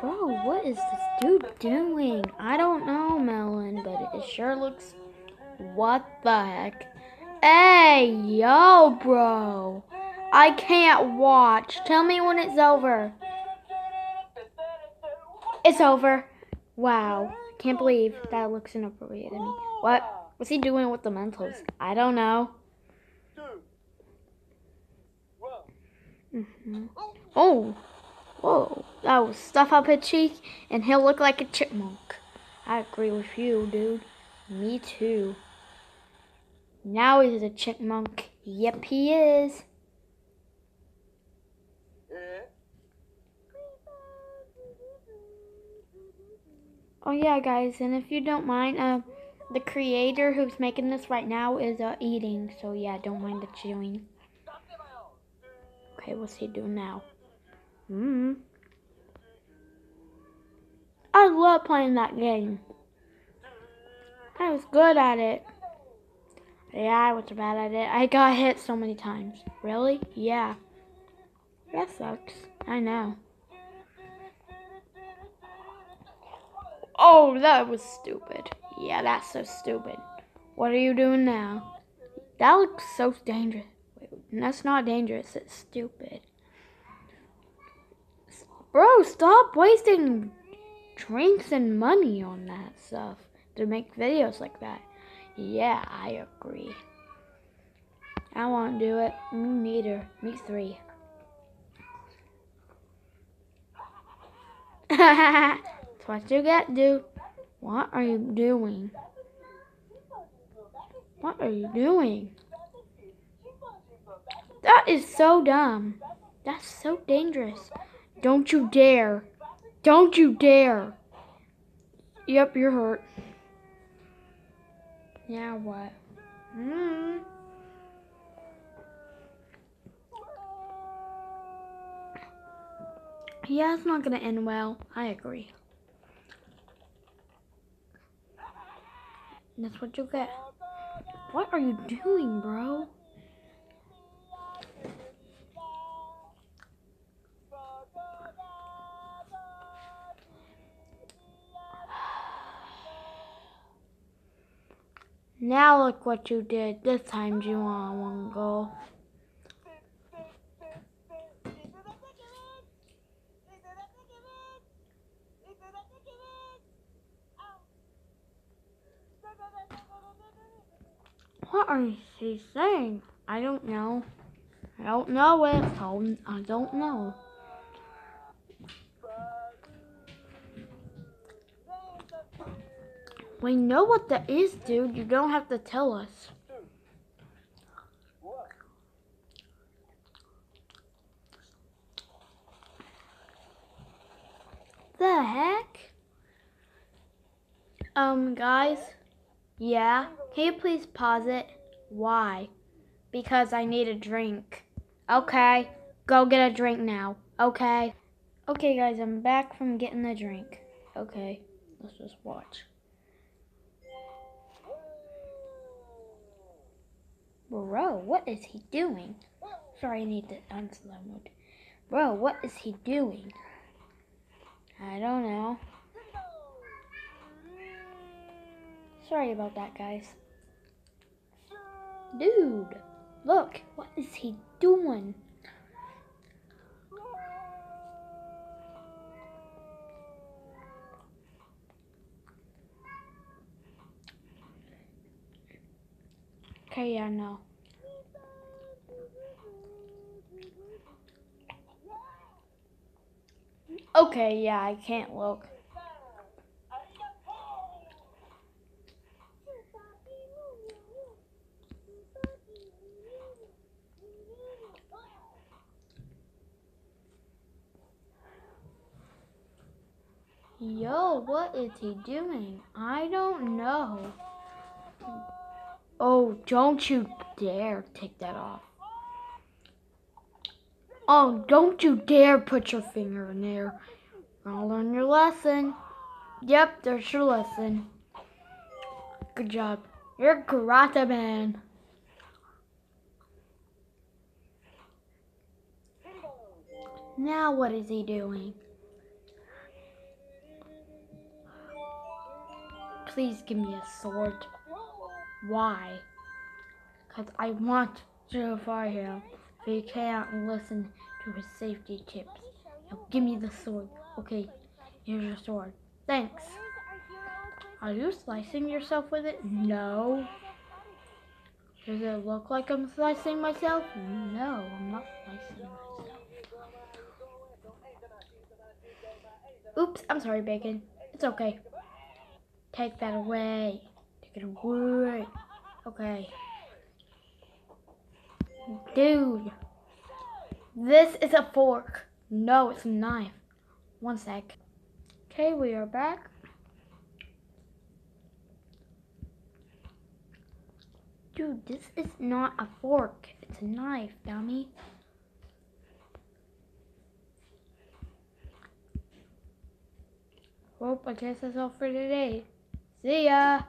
Bro, what is this dude doing? I don't know, Melon, but it sure looks. What the heck? Hey, yo, bro. I can't watch. Tell me when it's over. It's over. Wow. Can't believe that looks inappropriate to me. What? What's he doing with the Mentos? I don't know. Mm-hmm. Oh. Whoa. That will stuff up his cheek, and he'll look like a chipmunk. I agree with you, dude. Me too. Now he's a chipmunk. Yep, he is. Oh yeah, guys, and if you don't mind, uh, the creator who's making this right now is uh, eating, so yeah, don't mind the chewing. Okay, what's he doing now? Hmm. I love playing that game. I was good at it. Yeah, I was bad at it. I got hit so many times. Really? Yeah. That sucks. I know. Oh, that was stupid. Yeah, that's so stupid. What are you doing now? That looks so dangerous. Wait, that's not dangerous. It's stupid. Bro, stop wasting drinks and money on that stuff to make videos like that. Yeah, I agree. I won't do it. Me neither. Me three. That's what you get, dude. What are you doing? What are you doing? That is so dumb. That's so dangerous. Don't you dare. Don't you dare. Yep, you're hurt. Now what? Hmm. Yeah, it's not gonna end well. I agree. That's what you get. What are you doing, bro? Now look what you did. This time you want one goal. What are you saying? I don't know. I don't know it. Oh, I don't know. We know what that is, dude. You don't have to tell us. The heck? Um, guys? Yeah? Can you please pause it? Why? Because I need a drink. Okay, go get a drink now. Okay? Okay, guys, I'm back from getting the drink. Okay, let's just watch. Bro, what is he doing? Sorry, I need to unslow mode. Bro, what is he doing? I don't know. Sorry about that, guys. Dude, look, what is he doing? Okay, yeah, no. Okay, yeah, I can't look. Yo, what is he doing? I don't know. Oh, don't you dare take that off. Oh, don't you dare put your finger in there. I'll learn your lesson. Yep, there's your lesson. Good job. You're a Karate Man. Now what is he doing? Please give me a sword. Why? Because I want to fight him. If he can't listen to his safety tips. Now give me the sword. Okay, here's your sword. Thanks. Are you slicing yourself with it? No. Does it look like I'm slicing myself? No, I'm not slicing myself. Oops, I'm sorry, Bacon. It's okay. Take that away. Take it away. Okay. Dude. This is a fork. No, it's a knife. One sec. Okay, we are back. Dude, this is not a fork. It's a knife, dummy. Well, I guess that's all for today. See ya!